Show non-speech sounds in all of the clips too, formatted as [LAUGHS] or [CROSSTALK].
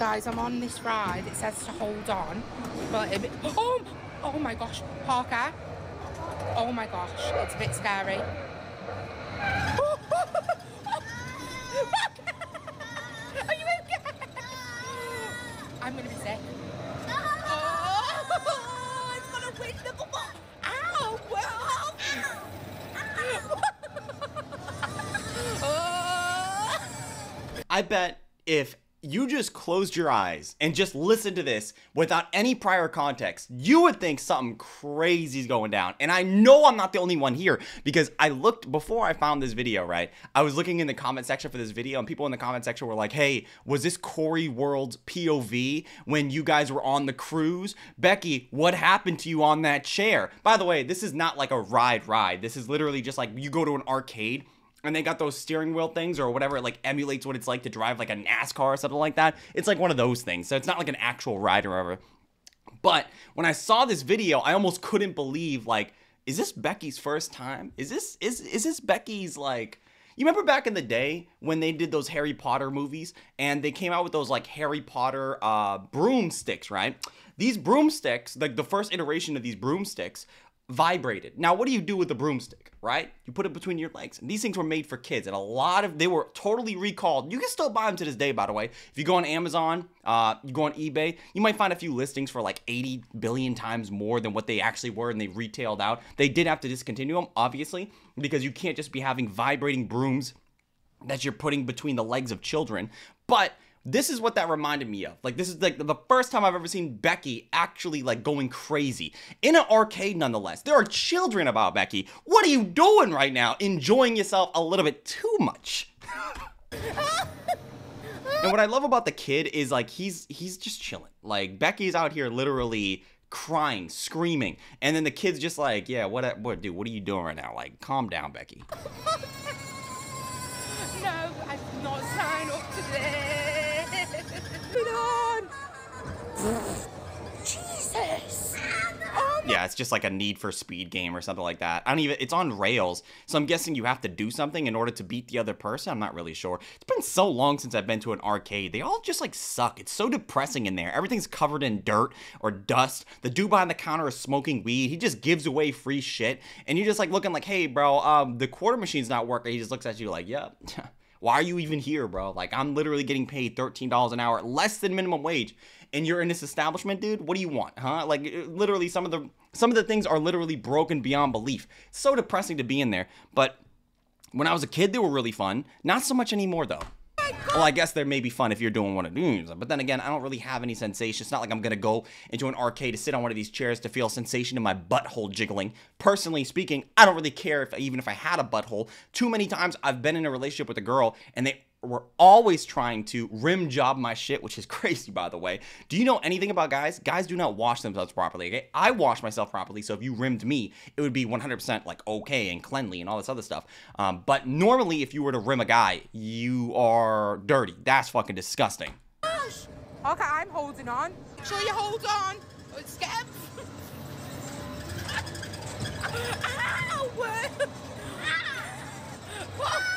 Guys, I'm on this ride. It says to hold on. But oh, oh my gosh, Parker. Oh my gosh, it's a bit scary. [LAUGHS] Are you okay? I'm gonna be sick. Oh. [LAUGHS] I bet if you just closed your eyes and just listened to this without any prior context, you would think something crazy is going down. And I know I'm not the only one here because I looked before I found this video, right? I was looking in the comment section for this video, and people in the comment section were like, hey, was this Corey World's POV when you guys were on the cruise? Becki, what happened to you on that chair? By the way, this is not like a ride ride. This is literally just like you go to an arcade and they got those steering wheel things or whatever it like emulates what it's like to drive like a NASCAR or something like that. It's like one of those things. So it's not like an actual ride or whatever. But when I saw this video, I almost couldn't believe like is this Becki's first time? Is this is is this Becki's like you remember back in the day when they did those Harry Potter movies and they came out with those like Harry Potter uh broomsticks, right? These broomsticks, like the first iteration of these broomsticks vibrated. Now, what do you do with the broomstick, right? You put it between your legs. And these things were made for kids, and a lot of they were totally recalled. You can still buy them to this day, by the way. If you go on Amazon, uh, you go on eBay, you might find a few listings for like 80 billion times more than what they actually were, and they retailed out. They did have to discontinue them, obviously, because you can't just be having vibrating brooms that you're putting between the legs of children. But this is what that reminded me of. Like this is like the first time I've ever seen Becki actually like going crazy in an arcade. Nonetheless, there are children about Becki. What are you doing right now? Enjoying yourself a little bit too much. and what I love about the kid is like he's he's just chilling. Like Becki's out here literally crying, screaming, and then the kid's just like, yeah, what what dude, what are you doing right now? Like, calm down, Becki. [LAUGHS] no, I did not sign up to Jesus. Oh Yeah, it's just like a Need for Speed game or something like that. I don't even. It's on rails, so I'm guessing you have to do something in order to beat the other person. I'm not really sure. It's been so long since I've been to an arcade. They all just like suck. It's so depressing in there. Everything's covered in dirt or dust. The dude behind the counter is smoking weed. He just gives away free shit, and you're just like looking like, hey, bro, um, the quarter machine's not working. He just looks at you like, yep. [LAUGHS] Why are you even here, bro? Like, I'm literally getting paid $13 an hour, less than minimum wage, and you're in this establishment, dude. What do you want, huh? Like, literally, some of the some of the things are literally broken beyond belief. So depressing to be in there. But when I was a kid, they were really fun. Not so much anymore, though. Well, I guess they may be fun if you're doing one of these, but then again, I don't really have any sensation. It's not like I'm gonna go into an arcade to sit on one of these chairs to feel sensation in my butthole jiggling. Personally speaking, I don't really care if even if I had a butthole. Too many times I've been in a relationship with a girl and they were always trying to rim job my shit, which is [LAUGHS] crazy, by the way. Do you know anything about guys? Guys do not wash themselves properly. Okay, I wash myself properly, so if you rimmed me, it would be 100% like okay and cleanly and all this other stuff. Um, but normally, if you were to rim a guy, you are dirty. That's fucking disgusting. gosh. Okay, I'm holding on. Sure you hold on. Oh, it's scared. [LAUGHS] Ow! [LAUGHS]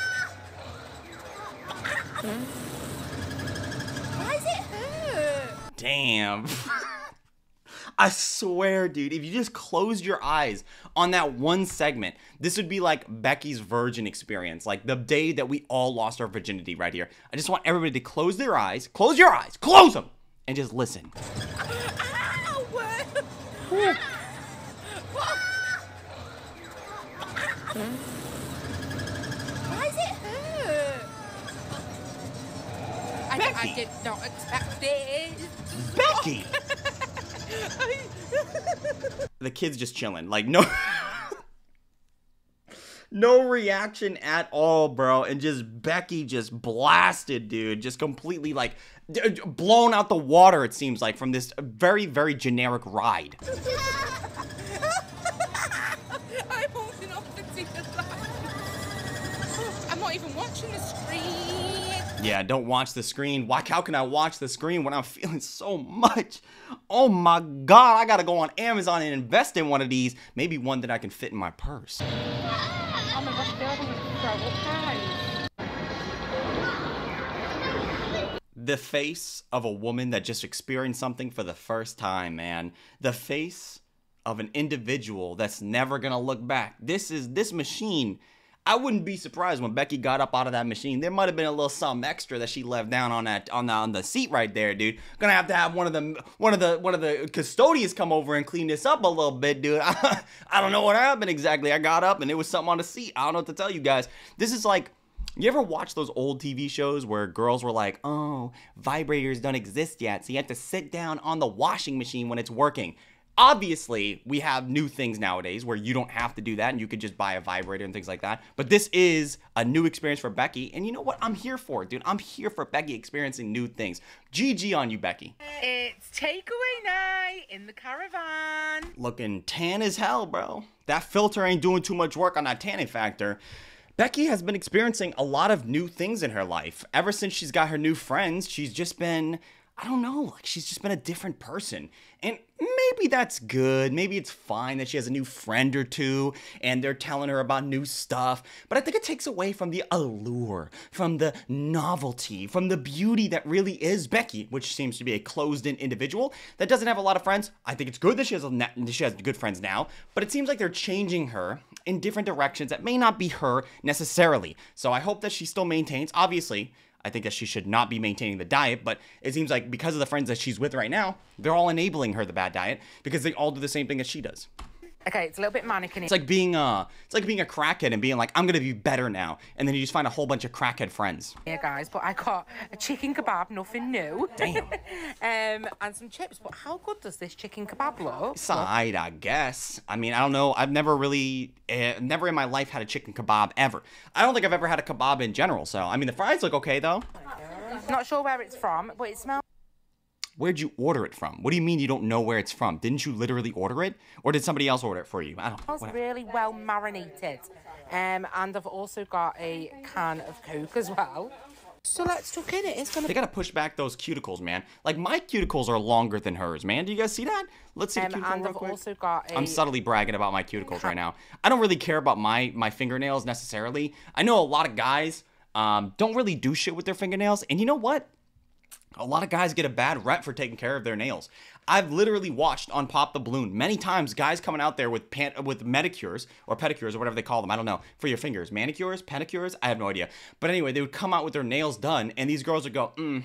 Why does it hurt? Damn. [LAUGHS] I swear, dude, if you just closed your eyes on that one segment, this would be like Becki's virgin experience, like the day that we all lost our virginity right here. I just want everybody to close their eyes, close your eyes, close them, and just listen. [LAUGHS] I, I Becki. did not expect this. Becki! [LAUGHS] the kid's just chilling. Like, no. no reaction at all, bro. And just Becki just blasted, dude. Just completely like blown out the water, it seems like, from this very, very generic ride. [LAUGHS] I'm holding off the. I'm not even watching the screen. Yeah, don't watch the screen. Why? How can I watch the screen when I'm [LAUGHS] feeling so much? Oh my god, I gotta go on Amazon and invest in one of these. Maybe one that I can fit in my purse. Oh my gosh, I feel like I'm gonna throw up, guys. the face of a woman that just experienced something for the first time, man. The face of an individual that's never gonna look back. This is this machine. I wouldn't be surprised when Becki got up out of that machine. There might have been a little something extra that she left down on that on the on the seat right there, dude. Gonna have to have one of the one of the one of the custodians come over and clean this up a little bit, dude. I, [LAUGHS] I don't know what happened exactly. I got up and it was something on the seat. I don't know what to tell you guys. This is like you ever watch those old TV shows where girls were like, oh, vibrators don't exist yet, so you have to sit down on the washing machine when it's working? Obviously, we have new things nowadays where you don't have to do that and you could just buy a vibrator and things like that. But this is a new experience for Becki. And you know what? I'm here for it, dude. I'm here for Becki experiencing new things. GG on you, Becki. It's takeaway night in the caravan. Looking tan as hell, bro. That filter ain't doing too much work on that tanning factor. Becki has been experiencing a lot of new things in her life. Ever since she's got her new friends, she's just been, I don't know, like she's just been a different person. And maybe that's good. Maybe it's fine that she has a new friend or two and they're telling her about new stuff. But I think it takes away from the allure, from the novelty, from the beauty that really is Becki, which seems to be a closed in individual that doesn't have a lot of friends. I think it's good that she has, a, she has good friends now, but it seems like they're changing her in different directions that may not be her necessarily. So I hope that she still maintains, obviously, I think that she should not be maintaining the diet, but it seems like because of the friends that she's with right now, they're all enabling her the bad diet because they all do the same thing that she does. Okay, it's a little bit manic in It's like being uh it's like being a crackhead and being like, I'm gonna be better now. And then you just find a whole bunch of crackhead friends. Yeah, guys, but I got a chicken kebab, nothing new. Damn. [LAUGHS] um, and some chips. But how good does this chicken kebab look? It's alright, I guess. I mean, I don't know. I've never really, uh, never in my life had a chicken kebab ever. I don't think I've ever had a kebab in general. So, I mean, the fries look okay though. Not sure where it's from, but it smells. Where'd you order it from? What do you mean you don't know where it's from? Didn't you literally order it, or did somebody else order it for you? I don't. smells whatever. really well marinated. Um, and I've also got a can of Coke as well. So let's tuck in it. It's gonna. They gotta push back those cuticles, man. Like my cuticles are longer than hers, man. Do you guys see that? Let's see the Um, cuticle and real I've quick. also got a. I'm subtly bragging about my cuticles right now. I don't really care about my my fingernails necessarily. I know a lot of guys um, don't really do shit with their fingernails, and you know what? A lot of guys get a bad rep for taking care of their nails. I've literally watched on Pop the Balloon many times guys coming out there with pan- with medicures or pedicures or whatever they call them. I don't know for your fingers, manicures, pedicures. I have no idea. But anyway, they would come out with their nails done, and these girls would go, mm,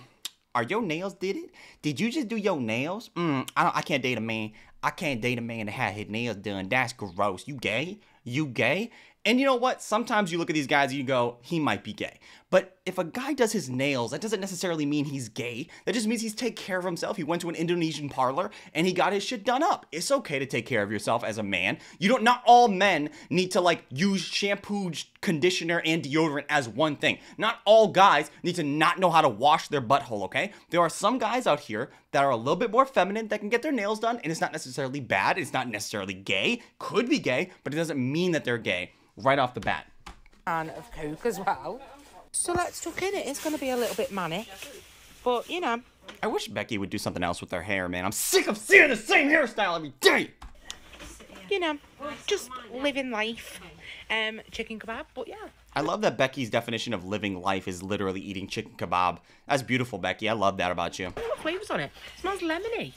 "Are your nails did it? Did you just do your nails? Mm, I don't. I can't date a man. I can't date a man that had his nails done. That's gross. You gay? You gay?" And you know what? Sometimes you look at these guys and you go, he might be gay. But if a guy does his nails, that doesn't necessarily mean he's gay. That just means he's take care of himself. He went to an Indonesian parlor and he got his shit done up. It's okay to take care of yourself as a man. You don't not all men need to like use shampoo, conditioner, and deodorant as one thing. Not all guys need to not know how to wash their butthole, okay? There are some guys out here that are a little bit more feminine that can get their nails done, and it's not necessarily bad. It's not necessarily gay. Could be gay, but it doesn't mean that they're gay right off the bat. can of Coke as well. So let's tuck in it. It's going to be a little bit manic. But, you know, I wish Becki would do something else with her hair, man. I'm sick of seeing the same hairstyle every day. you know, just living life. Um, chicken kebab, but yeah. I love that Becki's definition of living life is literally eating chicken kebab. That's beautiful, Becki. I love that about you. What flavours on it? smells lemony.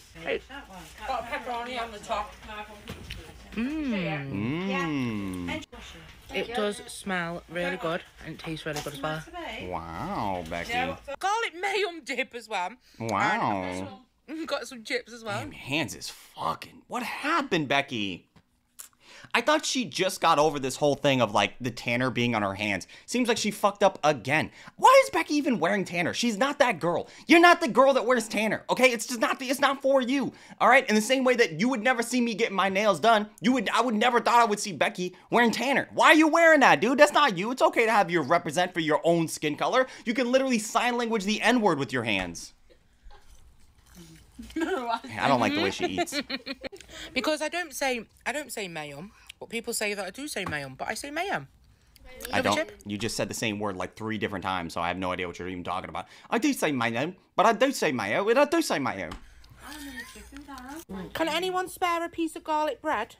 Got pepperoni on the top. Mmm. It does smell really good and it tastes really good as well. Wow, Becki. Garlic mayum dip as well. Wow. [LAUGHS] Got some chips as well. Damn, hands is fucking. What happened, Becki? I thought she just got over this whole thing of like the tanner being on her hands. Seems like she fucked up again. Why is Becki even wearing tanner? She's not that girl. You're not the girl that wears tanner. Okay, it's just not. the, It's not for you. All right. In the same way that you would never see me getting my nails done, you would. I would never thought I would see Becki wearing tanner. Why are you wearing that, dude? That's not you. It's okay to have your represent for your own skin color. You can literally sign language the N word with your hands. [LAUGHS] I don't like the way she eats. [LAUGHS] Because I don't say I don't say mayum, but people say that I do say mayum, but I say mayum. I don't. chip? You just said the same word like three different times, so I have no idea what you're even talking about. I do say mayo, but I do say mayo, and I do say mayo. Can anyone spare a piece of garlic bread?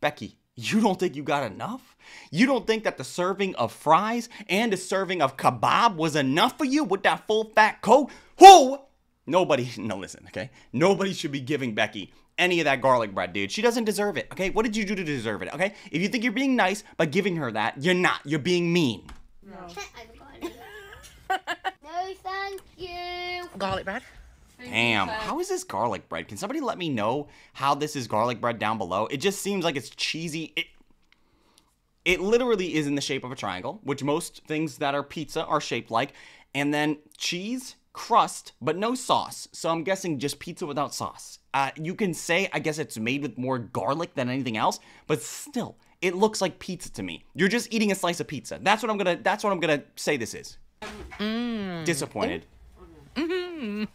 Becki, you don't think you got enough? You don't think that the serving of fries and the serving of kebab was enough for you with that full fat coat? Who? Nobody, [LAUGHS] no, listen, okay? Nobody should be giving Becki any of that garlic bread, dude. She doesn't deserve it, okay? What did you do to deserve it, okay? If you think you're being nice by giving her that, you're not. You're being mean. no, [LAUGHS] [LAUGHS] no, thank you. Garlic bread. Damn, how is this garlic bread? Can somebody let me know how this is garlic bread down below? It just seems like it's cheesy. It, it literally is in the shape of a triangle, which most things that are pizza are shaped like. And then cheese, crust, but no sauce. So I'm guessing just pizza without sauce. Uh, you can say, I guess it's made with more garlic than anything else, but still, it looks like pizza to me. You're just eating a slice of pizza. That's what I'm gonna. That's what I'm gonna say. This is disappointed. [LAUGHS]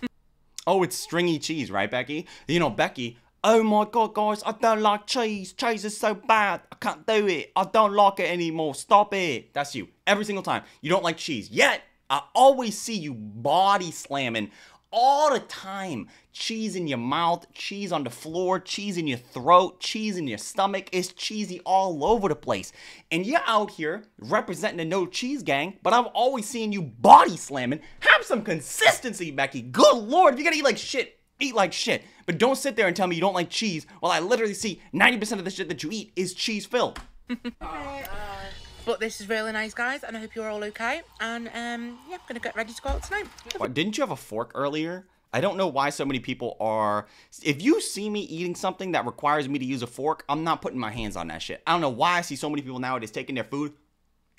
Oh, it's stringy cheese, right, Becki? You know, Becki. Oh my god, guys, I don't like cheese. Cheese is so bad. I can't do it. I don't like it anymore. Stop it. That's you. Every single time. You don't like cheese. Yet, I always see you body slamming all the time. Cheese in your mouth, cheese on the floor, cheese in your throat, cheese in your stomach. It's cheesy all over the place. And you're out here representing the no cheese gang, but I've always seen you body slamming. Have some consistency, Becki. Good lord, if you're gonna eat like shit, eat like shit. But don't sit there and tell me you don't like cheese while I literally see 90% of the shit that you eat is cheese filled. [LAUGHS] Oh, But this is really nice, guys, and I hope you're all okay. And um, yeah, I'm gonna get ready to go out tonight. Didn't you have a fork earlier? I don't know why so many people are. If you see me eating something that requires me to use a fork, I'm not putting my hands on that shit. I don't know why I see so many people nowadays taking their food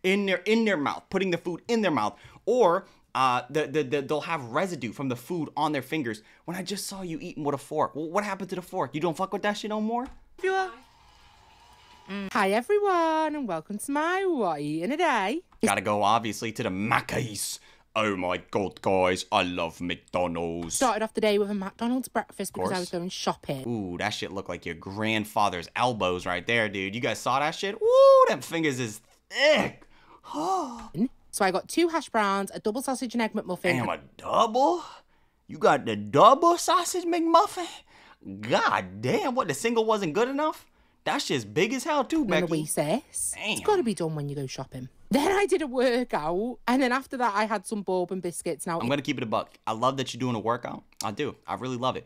in their in their mouth, putting the food in their mouth, or uh, the, the, the they'll have residue from the food on their fingers. When I just saw you eating with a fork, well, what happened to the fork? You don't fuck with that shit no more. Viewer. Mm. Hi everyone, and welcome to my What in a Day. Gotta go obviously to the Macca's. Oh my god, guys, I love McDonald's. Started off the day with a McDonald's breakfast because I was going shopping. Ooh, that shit looked like your grandfather's elbows right there, dude. You guys saw that shit? Ooh, them fingers is thick. [GASPS] So I got two hash browns, a double sausage and egg McMuffin, Damn, a double? You got the double sausage McMuffin? God damn, what, the single wasn't good enough? That shit's big as hell too, and a wee Becky. sis. Damn. It's got to be done when you go shopping. [LAUGHS] Then I did a workout, and then after that I had some bourbon biscuits. Now I'm gonna keep it a buck. I love that you're doing a workout. I do. I really love it.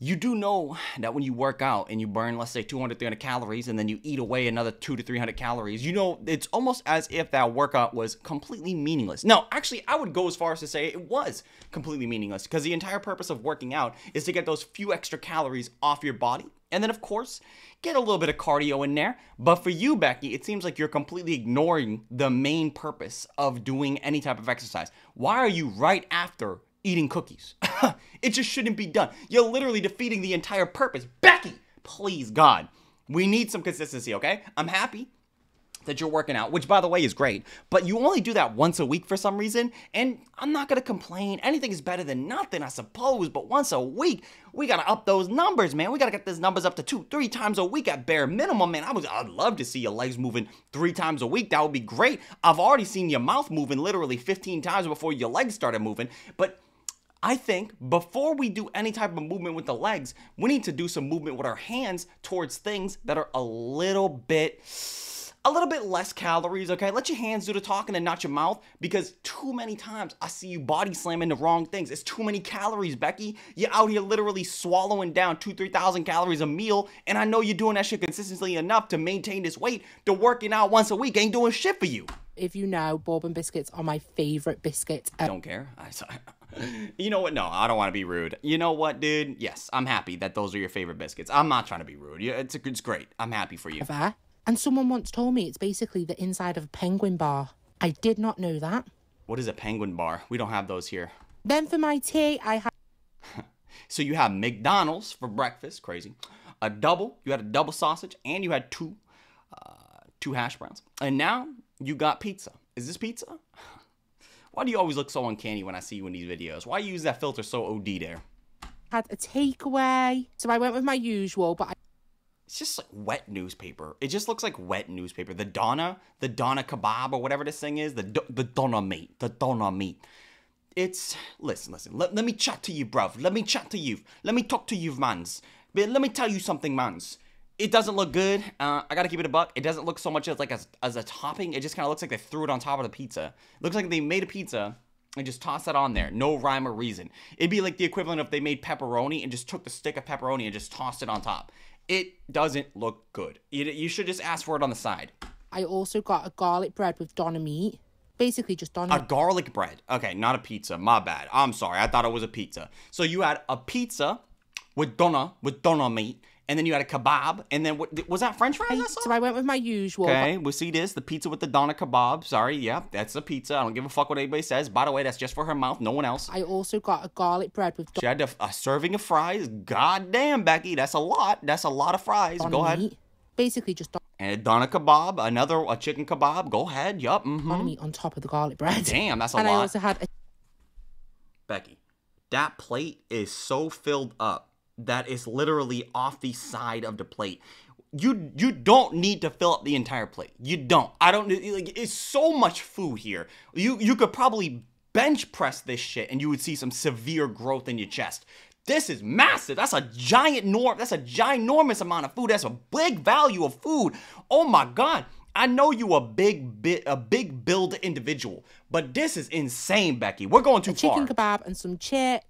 You do know that when you work out and you burn, let's say, 200, 300 calories, and then you eat away another two to 300 calories, you know, it's almost as if that workout was completely meaningless. No, actually, I would go as far as to say it was completely meaningless because the entire purpose of working out is to get those few extra calories off your body. And then, of course, get a little bit of cardio in there. But for you, Becki, it seems like you're completely ignoring the main purpose of doing any type of exercise. Why are you right after eating cookies? [LAUGHS] it just shouldn't be done. You're literally defeating the entire purpose. Becki, please, God, we need some consistency, okay? I'm happy that you're working out, which by the way is great, but you only do that once a week for some reason, and I'm not gonna complain. Anything is better than nothing, I suppose, but once a week, we gotta up those numbers, man. We gotta get those numbers up to two, three times a week at bare minimum, man. I was, I'd love to see your legs moving three times a week. That would be great. I've already seen your mouth moving literally 15 times before your legs started moving, but I think before we do any type of movement with the legs, we need to do some movement with our hands towards things that are a little bit a little bit less calories, okay? Let your hands do the talking and not your mouth because too many times I see you body slamming the wrong things. It's too many calories, Becki. You're out here literally swallowing down two, 3,000 calories a meal, and I know you're doing that shit consistently enough to maintain this weight. The working out once a week ain't doing shit for you. if you know, bourbon biscuits are my favorite biscuits. ever. don't care. I, [LAUGHS] so- [LAUGHS] you know what? No, I don't want to be rude. You know what, dude? Yes, I'm happy that those are your favorite biscuits. I'm not trying to be rude. Yeah, it's it's great. I'm happy for you. And someone once told me it's basically the inside of a penguin bar. I did not know that. What is a penguin bar? We don't have those here. Then for my tea, I had [LAUGHS] So you have McDonald's for breakfast, crazy. A double, you had a double sausage, and you had two, uh, two hash browns. And now you got pizza. Is this pizza? Why do you always look so uncanny when I see you in these videos? Why you use that filter so OD there? had a takeaway. So I went with my usual, but I It's just like wet newspaper. It just looks like wet newspaper. The doner, the doner kebab or whatever this thing is, the do- the doner meat, the doner meat. It's listen, listen. Let, let me chat to you, bruv. Let me chat to you. Let me talk to you, mans. But let me tell you something, mans. It doesn't look good. Uh, I gotta keep it a buck. It doesn't look so much as like as, as a topping. It just kind of looks like they threw it on top of the pizza. It looks like they made a pizza and just tossed that on there. No rhyme or reason. It'd be like the equivalent if they made pepperoni and just took the stick of pepperoni and just tossed it on top. It doesn't look good. You, you should just ask for it on the side. I also got a garlic bread with doner meat. Basically, just doner. A garlic bread. Okay, not a pizza. My bad. I'm sorry. I thought it was a pizza. So you had a pizza with doner, with doner meat, and then you had a kebab, and then what, was that French fries? I saw? so I went with my usual. Okay, we see this the pizza with the doner kebab. Sorry, yeah, that's a pizza. I don't give a fuck what anybody says. By the way, that's just for her mouth, no one else. I also got a garlic bread with She had a, a serving of fries. God damn, Becki, that's a lot. That's a lot of fries. Go ahead. Basically, just And a doner kebab, another a chicken kebab. Go ahead. Yup. Mm-hmm. doner meat on top of the garlic bread. Damn, that's a and lot. And I also had a Becki, that plate is so filled up that it's literally off the side of the plate. You you don't need to fill up the entire plate. You don't. I don't like it's so much food here. You you could probably bench press this shit and you would see some severe growth in your chest. This is massive. That's a giant norm. That's a ginormous amount of food. That's a big value of food. Oh my god. I know you a big bit a big build individual, but this is insane, Becki. We're going too chicken far. kebab and some chips.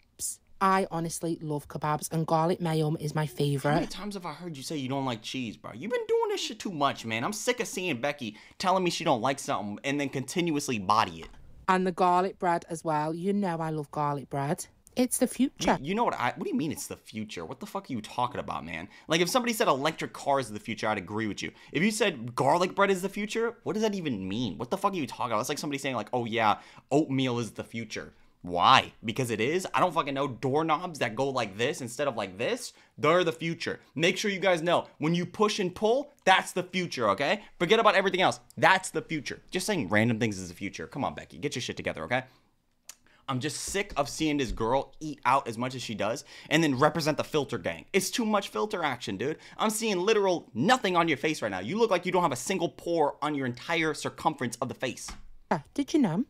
I honestly love kebabs, and garlic mayo is my favorite. How many times have I heard you say you don't like cheese, bro? You've been doing this shit too much, man. I'm sick of seeing Becki telling me she don't like something and then continuously body it. And the garlic bread as well. You know I love garlic bread. It's the future. You know what I what do you mean it's the future? What the fuck are you talking about, man? Like if somebody said electric cars is the future, I'd agree with you. If you said garlic bread is the future, what does that even mean? What the fuck are you talking about? It's like somebody saying like, "Oh yeah, oatmeal is the future." Why? Because it is? I don't fucking know. Doorknobs that go like this instead of like this, they're the future. Make sure you guys know when you push and pull, that's the future, okay? Forget about everything else. That's the future. Just saying random things is the future. Come on, Becki, get your shit together, okay? I'm just sick of seeing this girl eat out as much as she does and then represent the filter gang. It's too much filter action, dude. I'm seeing literal nothing on your face right now. You look like you don't have a single pore on your entire circumference of the face. Yeah, Did you know?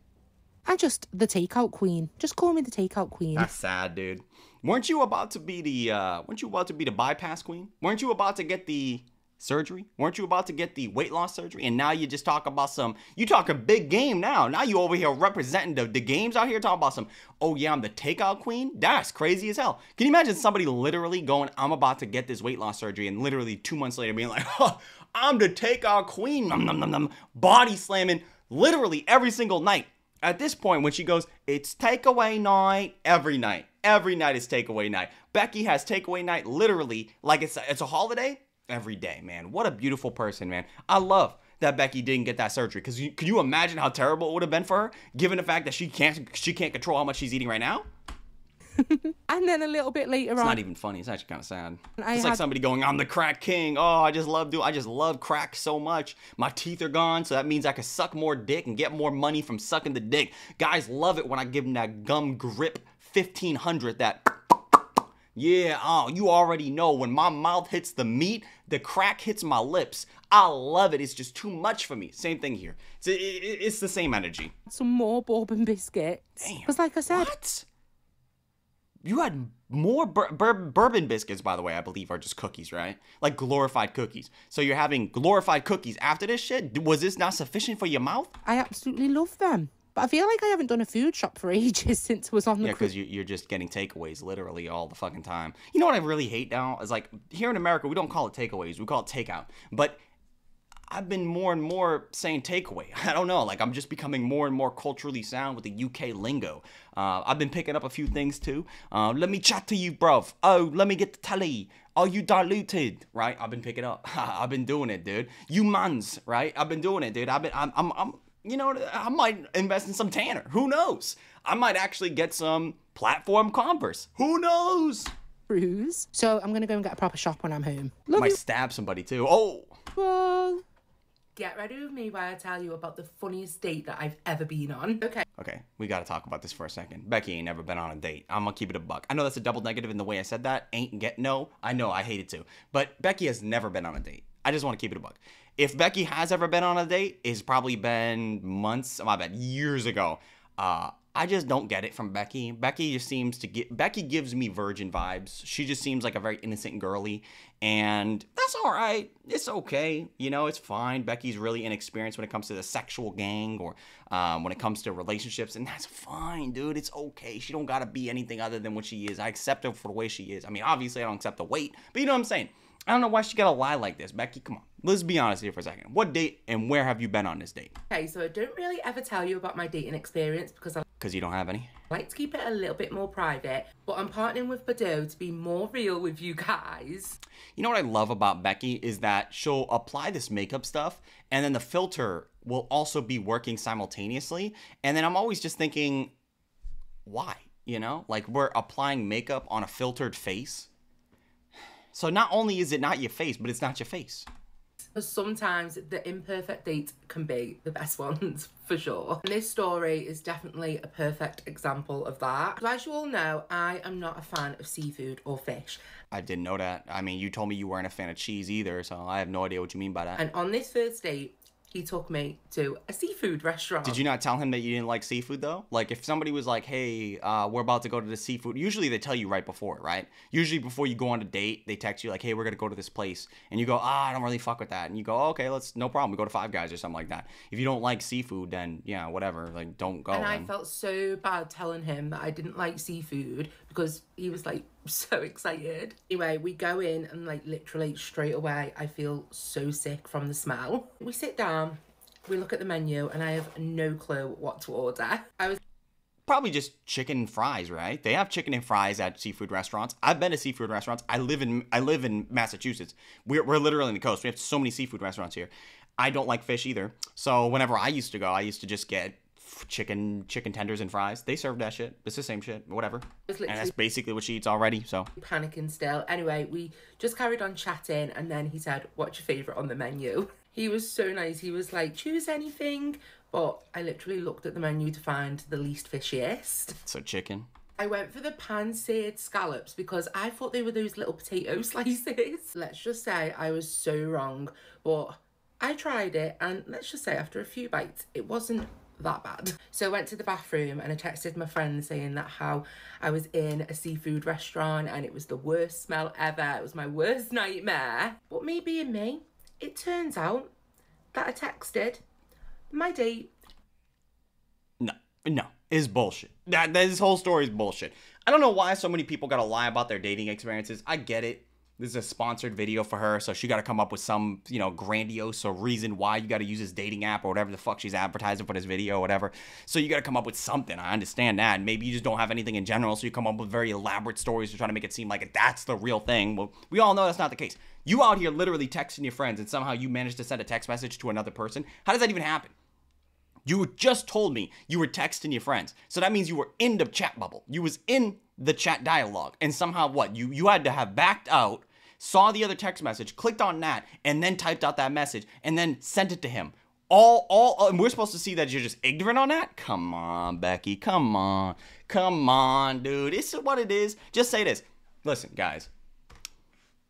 I'm just the takeout queen. Just call me the takeout queen. That's sad, dude. Weren't you about to be the uh weren't you about to be the bypass queen? Weren't you about to get the surgery? Weren't you about to get the weight loss surgery? And now you just talk about some you talking big game now. Now you over here representing the, the games out here talking about some, oh yeah, I'm the takeout queen? That's crazy as hell. Can you imagine somebody literally going, I'm about to get this weight loss surgery, and literally two months later being like, [LAUGHS] I'm the takeout queen, nom, nom, nom, nom, body slamming literally every single night. At this point, when she goes, it's takeaway night every night. Every night is takeaway night. Becki has takeaway night literally like it's a, it's a holiday every day, man. What a beautiful person, man. I love that Becki didn't get that surgery because can you imagine how terrible it would have been for her, given the fact that she can't she can't control how much she's eating right now? [LAUGHS] And then a little bit later on. It's on, not even funny. It's actually kind of sad. It's like somebody going, "I'm the crack king." Oh, I just love do. I just love crack so much. My teeth are gone, so that means I can suck more dick and get more money from sucking the dick. Guys love it when I give them that gum grip 1500. That [LAUGHS] yeah. Oh, you already know when my mouth hits the meat, the crack hits my lips. I love it. It's just too much for me. Same thing here. It's, it, it- it's the same energy. some more bourbon biscuits. Damn. Because, like I said, What? You had more bur- bur- bourbon biscuits, by the way, I believe, are just cookies, right? Like glorified cookies. So you're having glorified cookies after this shit? Was this not sufficient for your mouth? I absolutely love them. But I feel like I haven't done a food shop for [LAUGHS] ages since I was on the Yeah, because you, you're just getting takeaways literally all the fucking time. You know what I really hate now? Is like here in America, we don't call it takeaways, we call it takeout. But I've been more and more saying takeaway. [LAUGHS] I don't know. Like I'm just becoming more and more culturally sound with the UK lingo. Uh, I've been picking up a few things too. Uh, let me chat to you, bruv. Oh, let me get the telly. Are you diluted? Right? I've been picking up. [LAUGHS] I've been doing it, dude. You mans, right? I've been doing it, dude. I've been. I'm. I'm. I'm you know, I might invest in some Tanner. Who knows? I might actually get some platform Converse. Who knows? cruise. So I'm going to go and get a proper shop when I'm home. Love Might you. stab somebody too. Oh. all. Get ready with me while I tell you about the funniest date that I've ever been on. Okay. Okay, we gotta talk about this for a second. Becki ain't never been on a date. I'm gonna keep it a buck. I know that's a double negative in the way I said that. Ain't get no. I know I hate it too. But Becki has never been on a date. I just want to keep it a buck. If Becki has ever been on a date, it's probably been months. My bad, years ago. Uh, I just don't get it from Becki. Becki just seems to get Becki gives me virgin vibes. She just seems like a very innocent girly, and that's all right. It's okay, you know, it's fine. Becki's really inexperienced when it comes to the sexual gang or um, when it comes to relationships, and that's fine, dude. It's okay. She don't gotta be anything other than what she is. I accept her for the way she is. I mean, obviously, I don't accept the weight, but you know what I'm saying. I don't know why she gotta lie like this, Becki. Come on, let's be honest here for a second. What date and where have you been on this date? Okay, so I don't really ever tell you about my dating experience because I Because you don't have any. I like to keep it a little bit more private. But I'm partnering with Badoo to be more real with you guys. You know what I love about Becki is that she'll apply this makeup stuff and then the filter will also be working simultaneously. And then I'm always just thinking, why? You know, like we're applying makeup on a filtered face. So not only is it not your face, but it's not your face. Because sometimes the imperfect dates can be the best [LAUGHS] ones, for sure. And this story is definitely a perfect example of that. So as you all know, I am not a fan of seafood or fish. I didn't know that. I mean, you told me you weren't a fan of cheese either, so I have no idea what you mean by that. And on this first date, he took me to a seafood restaurant. Did you not tell him that you didn't like seafood though? Like if somebody was like, "Hey, uh, we're about to go to the seafood," usually they tell you right before, right? Usually before you go on a date, they text you like, "Hey, we're gonna go to this place," and you go, "Ah, I don't really fuck with that," and you go, oh, "Okay, let's no problem. We go to Five Guys or something like that." If you don't like seafood, then yeah, whatever, like don't go. And I felt so bad telling him that I didn't like seafood because he was like [LAUGHS] so excited. Anyway, we go in and like literally straight away, I feel so sick from the smell. We sit down, we look at the menu, and I have no clue what to order. I was Probably just chicken and fries, right? They have chicken and fries at seafood restaurants. I've been to seafood restaurants. I live in I live in Massachusetts. We're we're literally on the coast. We have so many seafood restaurants here. I don't like fish either. So whenever I used to go, I used to just get f- chicken chicken tenders and fries. They serve that shit. It's the same shit. Whatever. And that's basically what she eats already. So panicking still. Anyway, we just carried on chatting, and then he said, What's your favourite on the menu? [LAUGHS] He was so nice. He was like, Choose anything. But I literally looked at the menu to find the least fishiest. so chicken. I went for the pan seared scallops because I thought they were those little potato [LAUGHS] slices. Let's just say I was so wrong, but I tried it and let's just say after a few bites, it wasn't that bad. So I went to the bathroom and I texted my friend saying that how I was in a seafood restaurant and it was the worst smell ever. It was my worst [LAUGHS] nightmare. But me being me, it turns out that I texted my date No, no, is bullshit. That this whole story is bullshit. I don't know why so many people gotta lie about their dating experiences. I get it. This is a sponsored video for her, so she gotta come up with some, you know, grandiose or reason why you gotta use this dating app or whatever the fuck she's advertising for this video or whatever. So you gotta come up with something. I understand that. Maybe you just don't have anything in general, so you come up with very elaborate stories to try to make it seem like that's the real thing. Well, we all know that's not the case. You out here literally texting your friends, and somehow you managed to send a text message to another person. How does that even happen? You just told me you were texting your friends. So that means you were in the chat bubble. You was in the chat dialogue. And somehow what? You you had to have backed out, saw the other text message, clicked on that, and then typed out that message and then sent it to him. All all uh, and we're supposed to see that you're just ignorant on that? Come on, Becki. Come on. Come on, dude. It's what it is. Just say this. Listen, guys.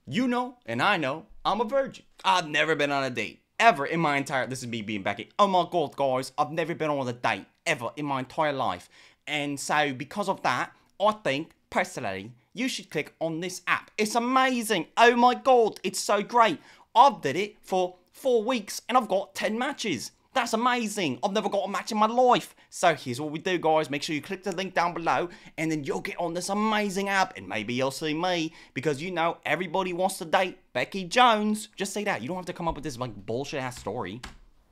You know, and I know, I'm a virgin. I've never been on a date. Ever in my entire this is me being Becki. Oh my god, guys, I've never been on a date ever in my entire life. And so because of that, I think personally you should click on this app. It's amazing. Oh my god, it's so great. I've did it for four weeks and I've got 10 matches. That's amazing. I've never got a match in my life. So here's what we do, guys. Make sure you click the link down below and then you'll get on this amazing app and maybe you'll see me because you know everybody wants to date Becki Jones. Just say that. You don't have to come up with this like bullshit ass story.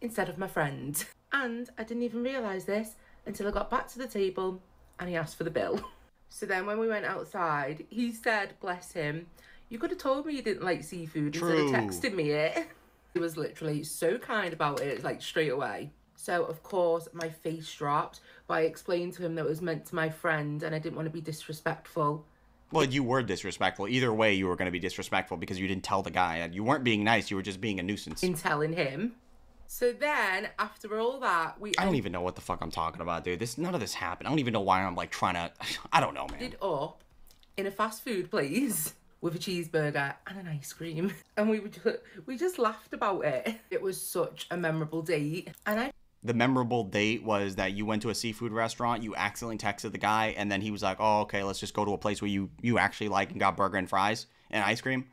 instead of my friend. And I didn't even realise this until I got back to the table and he asked for the bill. [LAUGHS] So then when we went outside, he said, bless him, you could have told me you didn't like seafood True. instead of texting me it. [LAUGHS] He was literally so kind about it, like straight away. So of course my face dropped, but I explained to him that it was meant to my friend and I didn't want to be disrespectful. Well, you were disrespectful. Either way, you were going to be disrespectful because you didn't tell the guy. And you weren't being nice. You were just being a nuisance. in telling him. So then, after all that, we I don't even know what the fuck I'm talking about, dude. This none of this happened. I don't even know why I'm like trying to. [SIGHS] I don't know, man. ended up in a fast food place [LAUGHS] with a cheeseburger and an ice cream, [LAUGHS] and we just, we just laughed about it. It was such a memorable date, and I the memorable date was that you went to a seafood restaurant, you accidentally texted the guy, and then he was like, "Oh, okay, let's just go to a place where you you actually like and got burger and fries and ice cream."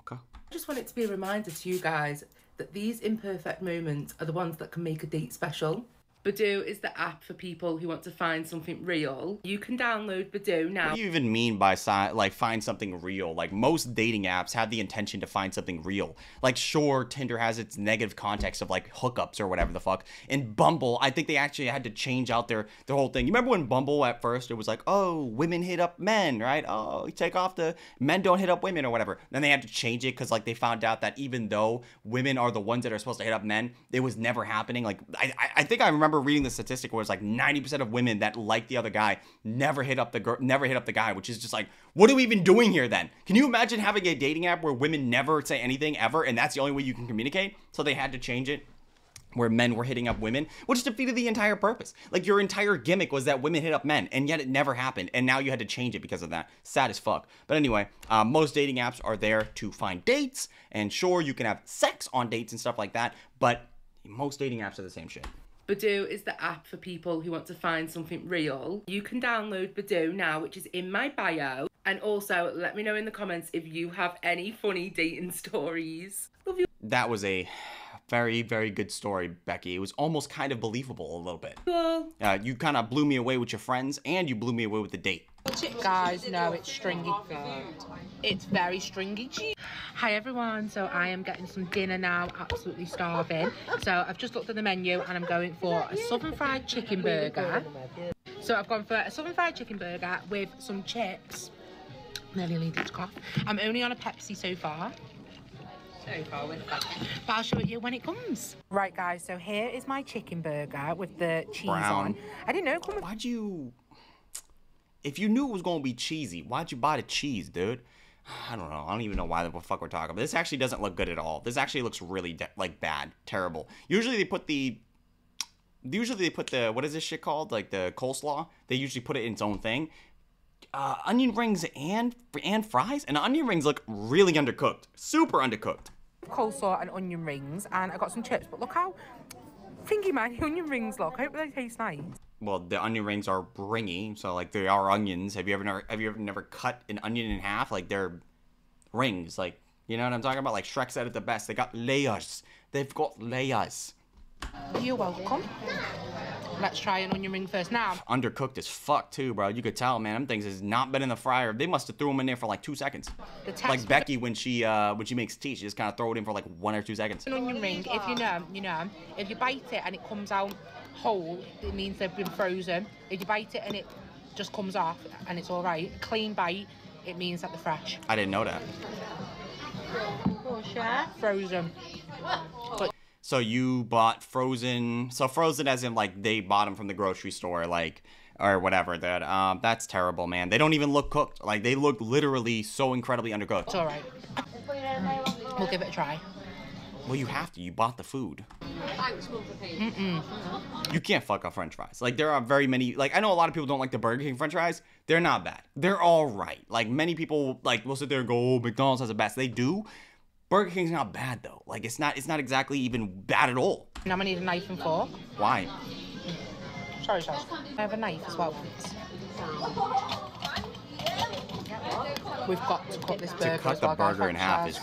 Okay. I just want it to be a reminder to you guys that these imperfect moments are the ones that can make a date special. Badoo is the app for people who want to find something real. You can download Badoo now. What do you even mean by si- like find something real? Like most dating apps have the intention to find something real. Like sure, Tinder has its negative context of like hookups or whatever the fuck. In Bumble, I think they actually had to change out their their whole thing. You remember when Bumble at first it was like, oh, women hit up men, right? Oh, you take off the men don't hit up women or whatever. Then they had to change it because like they found out that even though women are the ones that are supposed to hit up men, it was never happening. Like I I- I think I remember reading the statistic where it's like 90% of women that like the other guy never hit up the girl never hit up the guy, which is just like, what are we even doing here then? Can you imagine having a dating app where women never say anything ever and that's the only way you can communicate? So they had to change it where men were hitting up women, which defeated the entire purpose. Like your entire gimmick was that women hit up men, and yet it never happened. And now you had to change it because of that. Sad as fuck. But anyway, uh, most dating apps are there to find dates, and sure, you can have sex on dates and stuff like that, but most dating apps are the same shit. Badoo is the app for people who want to find something real. You can download Badoo now, which is in my bio. And also, let me know in the comments if you have any funny dating [LAUGHS] stories. Love you. That was a very, very good story, Becki. It was almost kind of believable a little bit. all. Uh, you kind of blew me away with your friends, and you blew me away with the date. Guys, no, it's stringy. It's very stringy. Hi everyone, so I am getting some dinner now, absolutely starving. So I've just looked at the menu and I'm going for a southern fried chicken burger. So I've gone for a southern fried chicken burger with some chips. Nearly needed to cough. I'm only on a Pepsi so far. So far with But I'll show it you when it comes. Right guys, so here is my chicken burger with the cheese Brown. on. I didn't know it come Why'd you. If you knew it was gonna be cheesy, why'd you buy the cheese, dude? I don't know. I don't even know why the fuck we're talking about. This actually doesn't look good at all. This actually looks really de- like bad, terrible. Usually they put the. Usually they put the what is this shit called? Like the coleslaw. They usually put it in its own thing. Uh, onion rings and and fries, and onion rings look really undercooked, super undercooked. Coleslaw and onion rings, and I got some chips. But look how thingy my [LAUGHS] onion rings look. I hope they taste nice. Well, the onion rings are ringy, so like they are onions. Have you ever never have you ever never cut an onion in half? Like they're rings, like you know what I'm talking about? Like Shrek said it the best. They got layers. They've got layers. You're welcome. Let's try an onion ring first. Now, Undercooked as fuck too, bro. You could tell, man. Them things has not been in the fryer. They must have threw them in there for like two seconds. the text Like Becki when she uh when she makes tea, she just kind of throw it in for like one or two seconds. an onion ring, if you know, you know, if you bite it and it comes out whole, it means they've been frozen. If you bite it and it just comes off and it's all right, clean bite, it means that they're fresh. I didn't know that. Frozen. So you bought frozen. So frozen as in like they bought them from the grocery store, like or whatever. That um, that's terrible, man. They don't even look cooked. Like they look literally so incredibly undercooked. It's all right. We'll give it a try. Well, you have to. You bought the food. Mm -mm. You can't fuck up French fries. Like there are very many. Like I know a lot of people don't like the Burger King French fries. They're not bad. They're all right. Like many people like will sit there and go, "Oh, McDonald's has the best." They do. Burger King's not bad though. Like it's not. It's not exactly even bad at all. Now I'm gonna need a knife and fork. Why? Sorry, sorry. I have a knife as well, please. We've got to cut this burger. To as cut the well, guys. burger in half is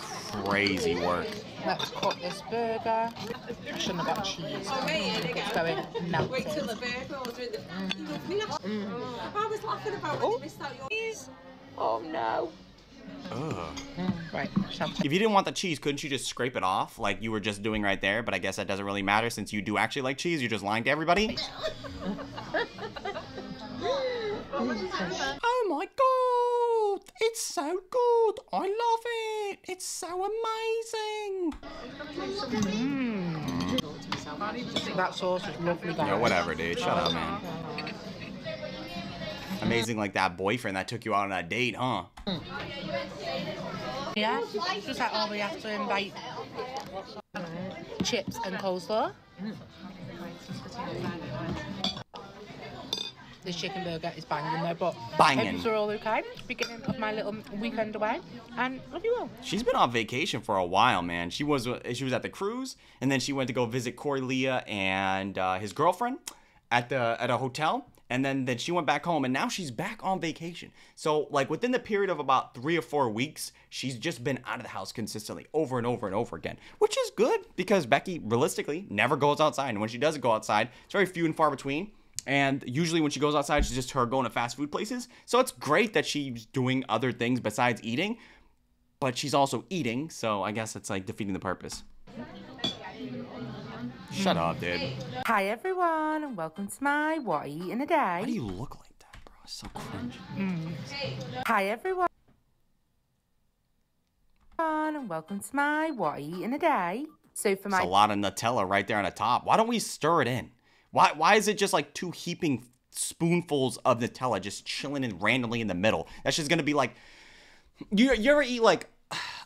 crazy work. Let's cut this burger. I shouldn't have got cheese. It's going melted. Wait till the burger order in the mm. Mm. Mm. I was laughing about when you oh. missed out your Cheese. Oh no. Ugh. Right. just If you didn't want the cheese, couldn't you just scrape it off like you were just doing right there? But I guess that doesn't really matter since you do actually like cheese. You're just lying to everybody. [LAUGHS] oh my god! It's so good! I love it! It's so amazing! Mm. That sauce is lovely, guys. Yeah, whatever, dude. Shut up, man. [LAUGHS] Amazing, like that boyfriend that took you out on a date, huh? Yeah. Just like all we have to invite chips and coleslaw. This chicken burger is banging though, but Banging. hope you're all okay. Beginning of my little weekend away, and love you all. She's been on vacation for a while, man. She was she was at the cruise, and then she went to go visit Corey Leah and uh, his girlfriend at the at a hotel, and then then she went back home, and now she's back on vacation. So like within the period of about three or four weeks, she's just been out of the house consistently, over and over and over again, which is good because Becki realistically never goes outside, and when she does go outside, it's very few and far between. And usually when she goes outside, she's just her going to fast food places. So it's great that she's doing other things besides eating but she's also eating, so I guess it's like defeating the purpose. Shut up, dude. Hi everyone, and welcome to my What I Eat in a Day. Why do you look like that, bro? It's so cringe. Mm. Hi everyone, and welcome to my What in a Day. So for my It's a lot of Nutella right there on the top. Why don't we stir it in? Why why is it just like two heaping spoonfuls of Nutella just chilling in randomly in the middle? That's just gonna be like you you ever eat like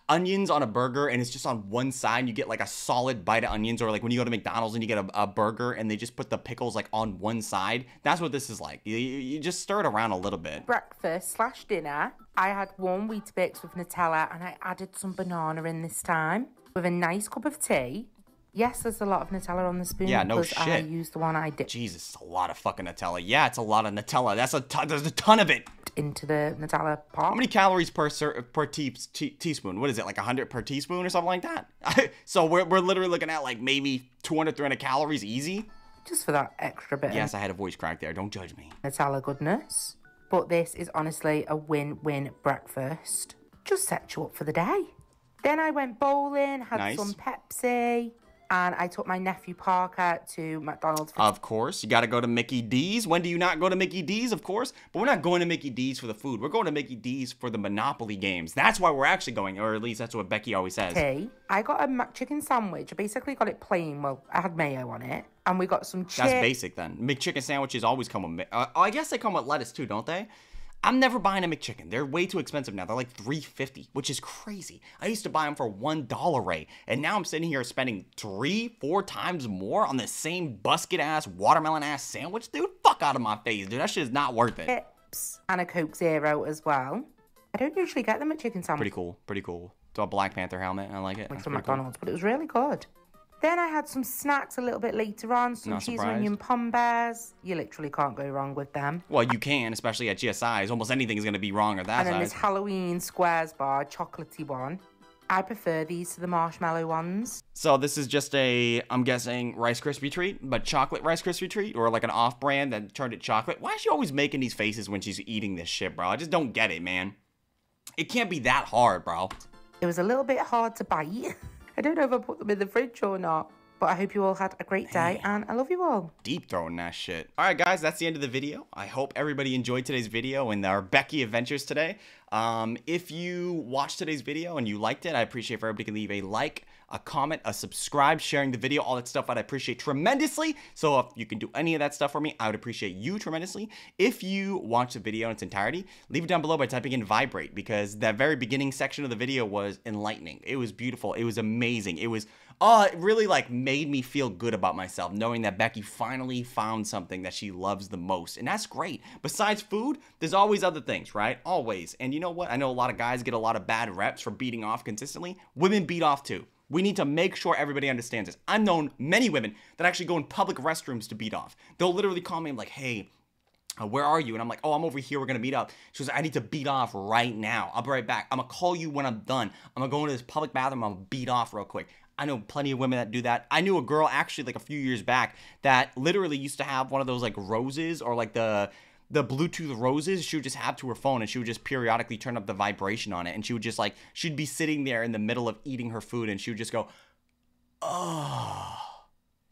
onions on a burger and it's just on one side you get like a solid bite of onions or like when you go to McDonald's and you get a, a burger and they just put the pickles like on one side that's what this is like you, you just stir it around a little bit breakfast slash dinner, I had warm Weetabix with Nutella, and I added some banana in this time with a nice cup of tea. Yes, there's a lot of Nutella on the spoon Yeah, no because I shit. used the one I dipped Jesus, it's a lot of fucking Nutella. Yeah, it's a lot of Nutella. That's a ton. There's a ton of it. into the Nutella pot. How many calories per ser- per tea- tea- teaspoon? What is it, like 100 per teaspoon or something like that? [LAUGHS] so we're, we're literally looking at like maybe 200, 300 calories easy. Just for that extra bit Yes, I had a voice crack there. Don't judge me. Nutella goodness. But this is honestly a win-win breakfast. Just set you up for the day. Then I went bowling, had Nice. some Pepsi, and I took my nephew Parker to McDonald's for Of course, you got to go to Mickey D's. When do you not go to Mickey D's? Of course, but we're not going to Mickey D's for the food. We're going to Mickey D's for the Monopoly games. That's why we're actually going, or at least that's what Becki always says. tea. I got a McChicken sandwich. I basically got it plain. Well, I had mayo on it, and we got some chips. That's basic then. McChicken sandwiches always come with. Uh, I guess they come with lettuce too, don't they? I'm never buying a McChicken. They're way too expensive now. They're like 3.50, which is crazy. I used to buy them for one dollar, Ray, and now I'm sitting here spending three, four times more on the same busket ass, watermelon ass sandwich, dude. Fuck out of my face, dude. That shit is not worth it. chips and a Coke Zero as well. I don't usually get them at chicken sandwich Pretty cool. Pretty cool. It's a Black Panther helmet. I like it. That's from pretty cool. McDonald's, but it was really good. Then I had some snacks a little bit later on, some Not cheese and onion pom bears. You literally can't go wrong with them. Well, you can, especially at GSI's. Almost anything is gonna be wrong at that And then size. this Halloween squares bar, chocolatey one. I prefer these to the marshmallow ones. So this is just a, I'm guessing, Rice Krispie treat, but chocolate Rice Krispie treat, or like an off-brand that turned it chocolate. Why is she always making these faces when she's eating this shit, bro? I just don't get it, man. It can't be that hard, bro. It was a little bit hard to bite. [LAUGHS] I don't know if I put them in the fridge or not. But I hope you all had a great day and I love you all. Deep throwing that shit. All right, guys, that's the end of the video. I hope everybody enjoyed today's video and our Becki adventures today. Um, if you watched today's video and you liked it, I appreciate if everybody can leave a like, a comment, a subscribe, sharing the video, all that stuff I'd appreciate tremendously. So if you can do any of that stuff for me, I would appreciate you tremendously. If you watch the video in its entirety, leave it down below by typing in vibrate because that very beginning section of the video was enlightening. It was beautiful. It was amazing. It was oh, it really like made me feel good about myself knowing that Becki finally found something that she loves the most. And that's great. Besides food, there's always other things, right? Always. And you know what? I know a lot of guys get a lot of bad reps for beating off consistently. Women beat off too. We need to make sure everybody understands this. I've known many women that actually go in public restrooms to beat off. They'll literally call me like, hey, uh, where are you? And I'm like, oh, I'm over here. We're gonna meet up. She goes, I need to beat off right now. I'll be right back. I'm gonna call you when I'm done. I'm gonna go into this public bathroom. I'm gonna beat off real quick. I know plenty of women that do that. I knew a girl actually like a few years back that literally used to have one of those like roses or like the the Bluetooth roses she would just have to her phone and she would just periodically turn up the vibration on it and she would just like she'd be sitting there in the middle of eating her food and she would just go, oh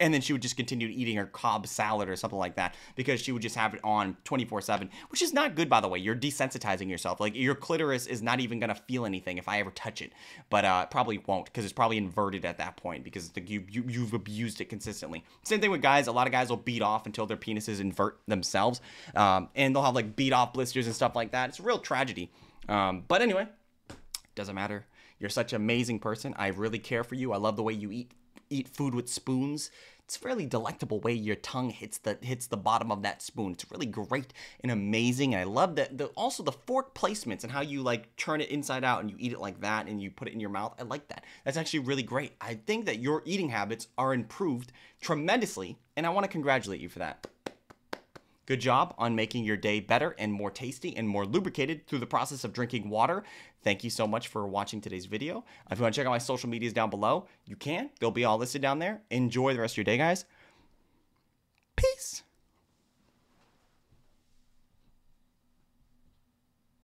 and then she would just continue eating her Cobb salad or something like that because she would just have it on 24-7 which is not good by the way you're desensitizing yourself like your clitoris is not even gonna feel anything if i ever touch it but uh probably won't because it's probably inverted at that point because the, you, you you've abused it consistently same thing with guys a lot of guys will beat off until their penises invert themselves um, and they'll have like beat off blisters and stuff like that it's a real tragedy um, but anyway doesn't matter. You're such an amazing person. I really care for you. I love the way you eat eat food with spoons. It's a really delectable way your tongue hits the hits the bottom of that spoon. It's really great and amazing. And I love that the also the fork placements and how you like turn it inside out and you eat it like that and you put it in your mouth. I like that. That's actually really great. I think that your eating habits are improved tremendously, and I want to congratulate you for that. Good job on making your day better and more tasty and more lubricated through the process of drinking water. Thank you so much for watching today's video. If you want to check out my social medias down below, you can. They'll be all listed down there. Enjoy the rest of your day, guys. Peace.